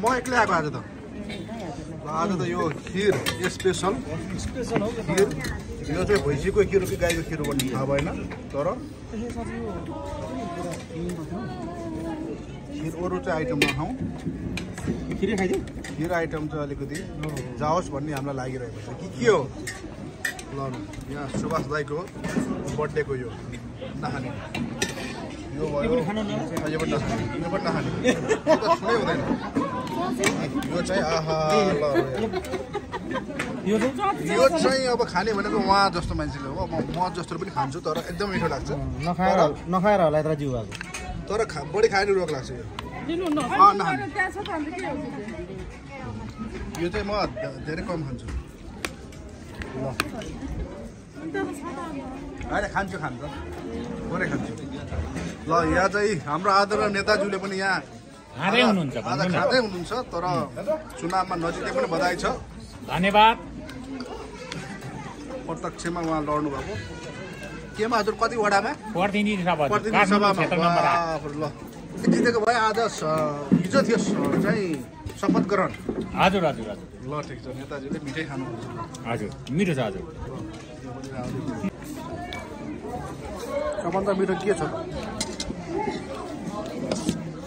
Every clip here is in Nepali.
म एक्लै आएको आज त। आज त यो खिर स्पेसल। खिर। यो चाहिँ भैँसीको खिर कि गाईको खिर भन्ने थाहा भएन तर खिर अरू चाहिँ आइटम नखाउँ खिरै खाइदिउँ? खिर आइटम चाहिँ अलिकति जाओस् भन्ने हामीलाई लागिरहेको छ। कि के हो? ल यहाँ सुभाष दाईको बर्थडेको यो नखाने यो भयो? यो पनि नखाने यो पनि नखाने सुनै हुँदैन। यो चाहिँ आहा ल यो। चाहिँ? अब खाने भनेको उहाँ जस्तो मान्छेले हो। म म जस्तो पनि खान्छु तर एकदम मिठो लाग्छ। नखाएर तर- नखाएर होला यत्र जिउ आएको तर खा बढी खाने रोग लाग्छ यो। यो चाहिँ म धेरै कम खान्छु। ल। होइन खान्छु खान्छ। पुरै खान्छु। ल यहाँ चाहिँ हाम्रो आदरणीय नेताज्यूले पनि यहाँ खाँदै हुनुहुन्छ। खाँदै हुनुहुन्छ तर चुनावमा नजिकै पनि बधाई छ। धन्यवाद। प्रत्यक्षमा उहाँ लड्नु भएको केमा हजुर कति वडामा? ल। जितेको भए आज हिजो थियो चाहिँ शपथ ग्रहण। हजुर हजुर हजुर। ल ठिक छ। नेताजीले मिठै खानुहुन्छ। हजुर मिठो छ हजुर। सबभन्दा मिठो के छ?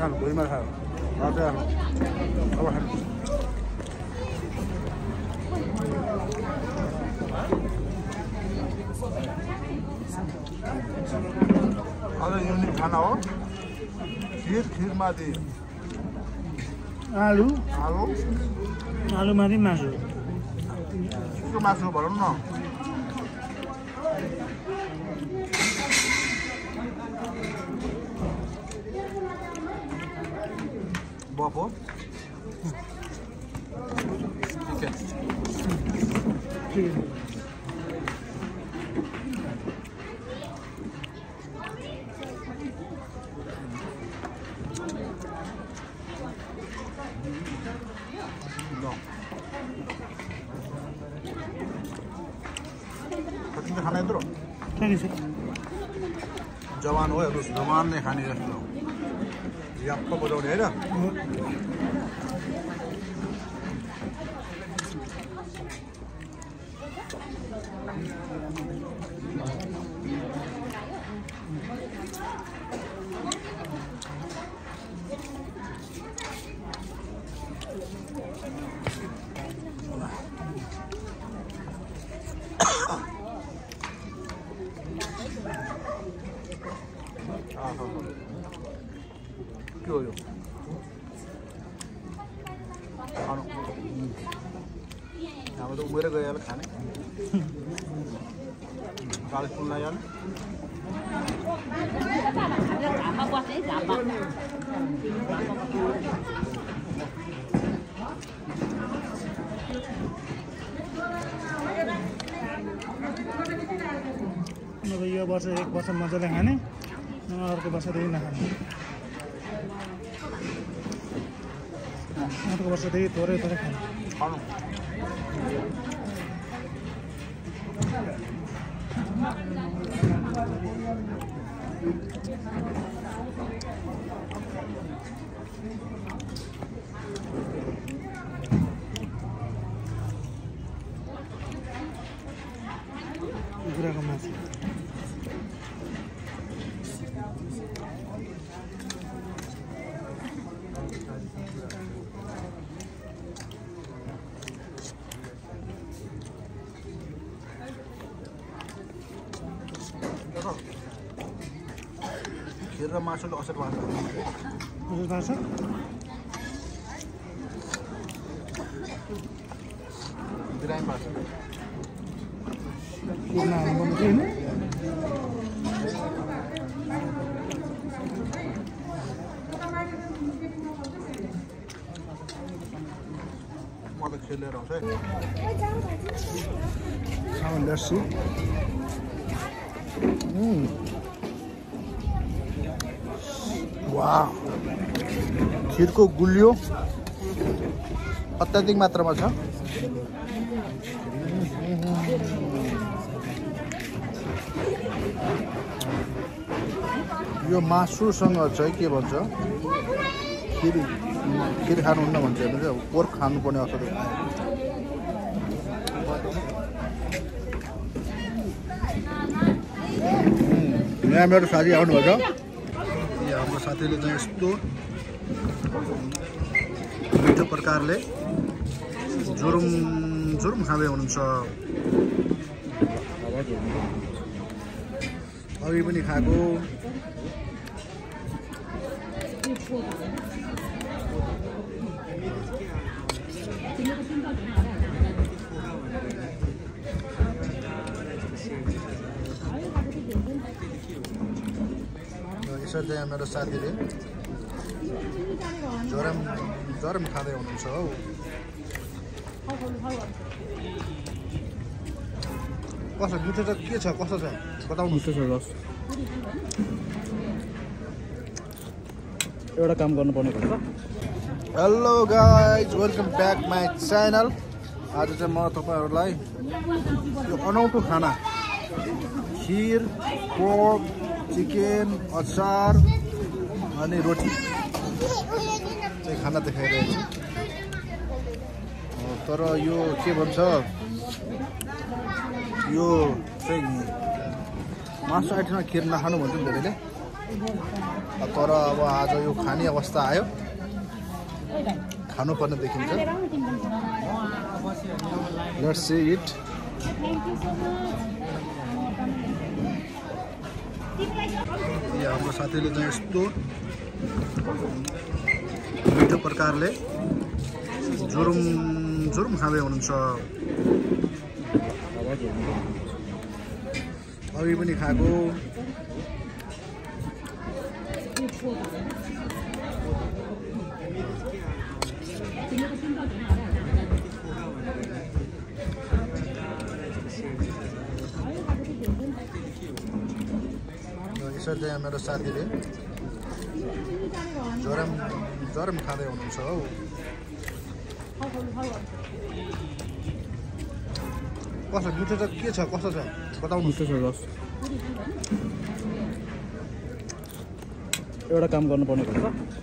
खानु भुइँमा खानु रातै खानु अब खानु अझ युनिक खाना हो खिर खिरमाथि आलु आलु आलुमाथि मासु मासु भनौँ न बफ हो ठिक है खिर ल कतिले खाना यत्रो ठिकै छ जवान हो हेर्नुहोस् जवानले खाने जस्तो झ्याप्प बजाउने होइन आहा। खानु हाम्रो त उमेरै गइहाल्यो खाने चालिस पुल लगाइहाल्यो अब यो वर्ष एक वर्ष मजाले खाने अर्को वर्षदेखि नखाने अर्को वर्षदेखि थोरै थोरै खाने खानु कुखुराको मासु खिर र मासुले असर पार्छ हजुर पार्छ बिरामी पार्छ खेलेर आउँछ है खिरको गुलियो। अत्याधिक मात्रामा छ। यो मासुसँग चाहिँ के भन्छ? खिर खिर खानुहुन्न भन्छ भने चाहिँ पोर्क खानुपर्ने देखिन्छ यहाँ मेरो साथी आउनुभएको छ। यहाँ हाम्रो साथीले चाहिँ यस्तो मिठो प्रकारले जुरुम जुरुम खाँदै हुनुहुन्छ। अघि पनि खाएको। चाहिँ मेरो साथीले। जरम जरम खाँदै हुनुहुन्छ हौ। कस्तो मिठो त के छ कस्तो छ? बताउनु मिठो छ रस। एउटा काम गर्नुपर्ने हुन्छ hello guys welcome back my channel आज चाहिँ म तपाईँहरूलाई यो अनौठो खाना खिर पोर्क चिकन अचार अनि रोटी। चाहिँ खाना देखाइरहेको छु। तर यो के भन्छ? यो चाहिँ मासु आइटममा खिर नखानु भन्छ नि धेरैले। तर अब आज यो खाने अवस्था आयो। खानुपर्ने देखिन्छ। लेट्स सी इट यहाँ हाम्रो साथीले चाहिँ यस्तो मिठो प्रकारले जुरुम जुरुम खाँदै हुनुहुन्छ। अघि पनि खाएको। चाहिँ मेरो साथीले। जरम जरम खाँदै हुनुहुन्छ हौ। कस्तो मिठो त के छ कस्तो छ? बताउनु। मिठो छ रस एउटा काम गर्नुपर्ने। हुन्छ